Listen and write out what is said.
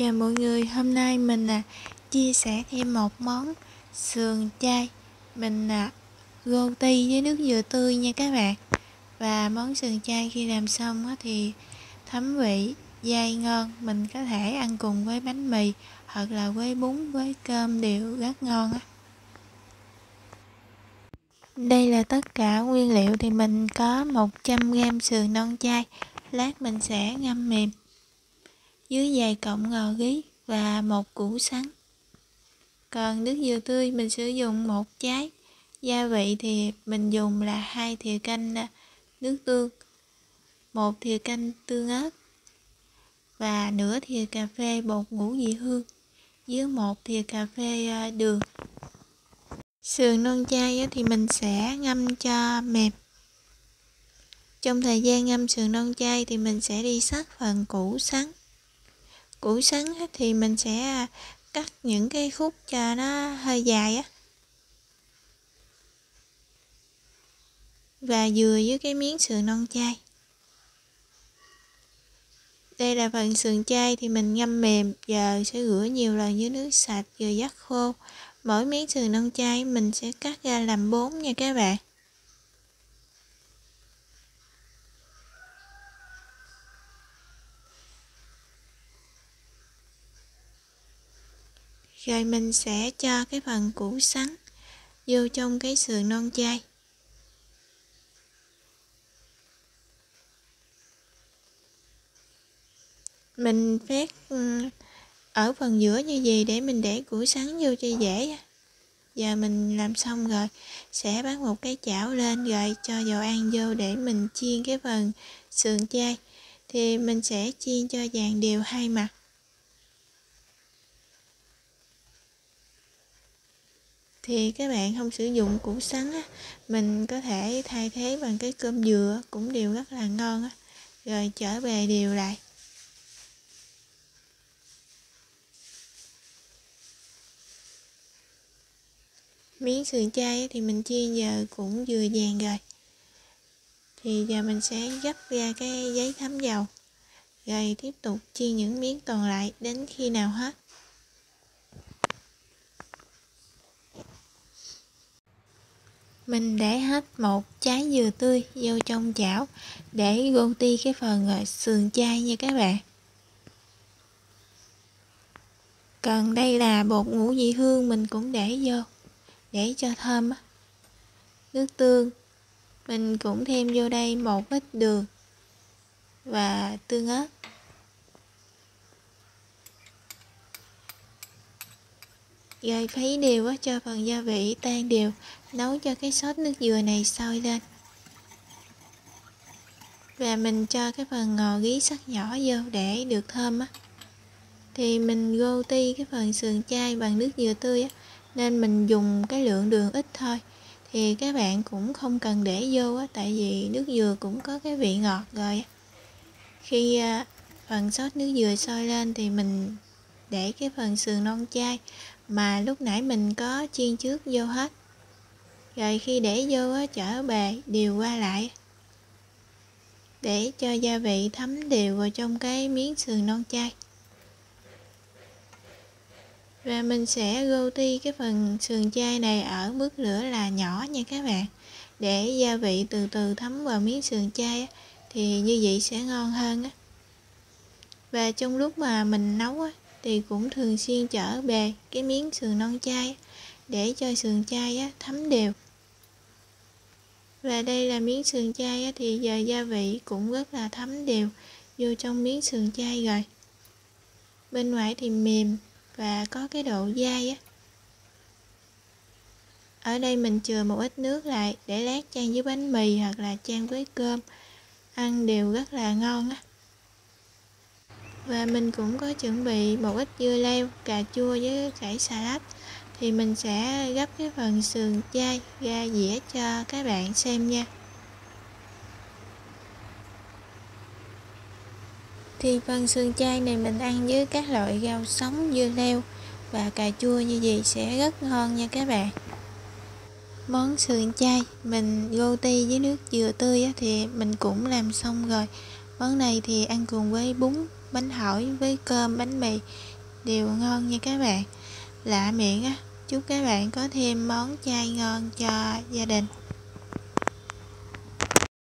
Chào mọi người, hôm nay mình à, chia sẻ thêm một món sườn chay. Mình à, ti với nước dừa tươi nha các bạn. Và món sườn chay khi làm xong á, thì thấm vị, dai ngon. Mình có thể ăn cùng với bánh mì hoặc là với bún, với cơm đều rất ngon á. Đây là tất cả nguyên liệu thì mình có 100g sườn non chay. Lát mình sẽ ngâm mềm dưới vài cọng ngò gí và một củ sắn. Còn nước dừa tươi mình sử dụng một trái. Gia vị thì mình dùng là hai thìa canh à, nước tương, một thìa canh tương ớt và nửa thìa cà phê bột ngũ vị hương với một thìa cà phê à, đường. Sườn non chay thì mình sẽ ngâm cho mềm. Trong thời gian ngâm sườn non chay thì mình sẽ đi sắc phần củ sắn củ sắn thì mình sẽ à, cắt những cái khúc cho nó hơi dài á. Và dừa với cái miếng sườn non chay đây là phần sườn chay thì mình ngâm mềm, giờ sẽ rửa nhiều lần với nước sạch vừa dắt khô. Mỗi miếng sườn non chay mình sẽ cắt ra làm bốn nha các bạn. Rồi mình sẽ cho cái phần củ sắn vô trong cái sườn non chay. Mình phết ừ, ở phần giữa như gì để mình để củ sắn vô cho dễ. Giờ mình làm xong rồi, sẽ bắt một cái chảo lên rồi cho dầu ăn vô để mình chiên cái phần sườn chay. Thì mình sẽ chiên cho vàng đều hai mặt. Thì các bạn không sử dụng củ sắn á, mình có thể thay thế bằng cái cơm dừa cũng đều rất là ngon á. rồi trở về đều lại. Miếng sườn chay thì mình chiên giờ cũng vừa vàng rồi. Thì giờ mình sẽ gấp ra cái giấy thấm dầu. Rồi tiếp tục chiên những miếng còn lại đến khi nào hết. Mình để hết một trái dừa tươi vô trong chảo để ti cái phần ờ, sườn chay nha các bạn. Còn đây là bột ngũ vị hương mình cũng để vô, để cho thơm Nước tương, mình cũng thêm vô đây một ít đường và tương ớt. Rồi khuấy đều á cho phần gia vị tan đều, nấu cho cái sốt nước dừa này sôi lên. Và mình cho cái phần ngò gí sắc nhỏ vô để được thơm á. Thì mình ti cái phần sườn chay bằng nước dừa tươi á, nên mình dùng cái lượng đường ít thôi. Thì các bạn cũng không cần để vô á, tại vì nước dừa cũng có cái vị ngọt rồi á. Khi à, phần sốt nước dừa sôi lên thì mình để cái phần sườn non chay mà lúc nãy mình có chiên trước vô hết. Rồi khi để vô trở chở bề đều qua lại. Để cho gia vị thấm đều vào trong cái miếng sườn non chay và mình sẽ ti cái phần sườn chay này ở mức lửa là nhỏ nha các bạn. Để gia vị từ từ thấm vào miếng sườn chay thì như vậy sẽ ngon hơn á. Và trong lúc mà mình nấu á, thì cũng thường xuyên chở bề cái miếng sườn non chay để cho sườn chay á, thấm đều. Và đây là miếng sườn chay á, thì giờ gia vị cũng rất là thấm đều vô trong miếng sườn chay rồi. Bên ngoài thì mềm và có cái độ dai á. Ở đây mình chừa một ít nước lại để lát chan với bánh mì hoặc là chan với cơm. Ăn đều rất là ngon á và mình cũng có chuẩn bị một ít dưa leo, cà chua với cải salad. Thì mình sẽ gấp cái phần sườn chay ra dĩa cho các bạn xem nha. Thì phần sườn chay này mình ăn với các loại rau sống, dưa leo và cà chua như vậy sẽ rất ngon nha các bạn. Món sườn chay mình ti với nước dừa tươi thì mình cũng làm xong rồi. Món này thì ăn cùng với bún bánh hỏi với cơm, bánh mì. Đều ngon nha các bạn. Lạ miệng á. Chúc các bạn có thêm món chay ngon cho gia đình.